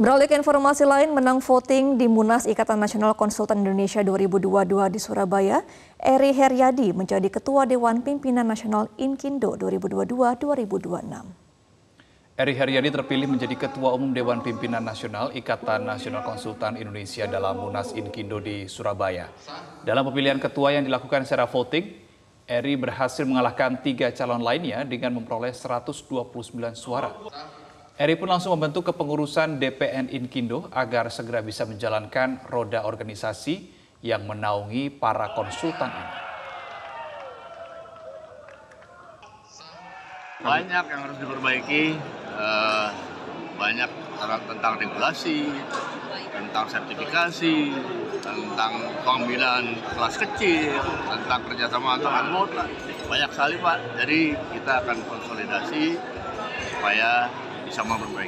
Beralih ke informasi lain, menang voting di Munas Ikatan Nasional Konsultan Indonesia 2022 di Surabaya, Eri Heryadi menjadi Ketua Dewan Pimpinan Nasional Inkindo 2022-2026. Eri Heryadi terpilih menjadi Ketua Umum Dewan Pimpinan Nasional Ikatan Nasional Konsultan Indonesia dalam Munas Inkindo di Surabaya. Dalam pemilihan ketua yang dilakukan secara voting, Eri berhasil mengalahkan tiga calon lainnya dengan memperoleh 129 suara. Eri pun langsung membentuk kepengurusan DPN Inkindo agar segera bisa menjalankan roda organisasi yang menaungi para konsultan ini. Banyak yang harus diperbaiki, eh, banyak tentang regulasi, tentang sertifikasi, tentang pengambilan kelas kecil, tentang kerjasama antar anggota. Banyak sekali Pak, jadi kita akan konsolidasi supaya bisa memperbaiki.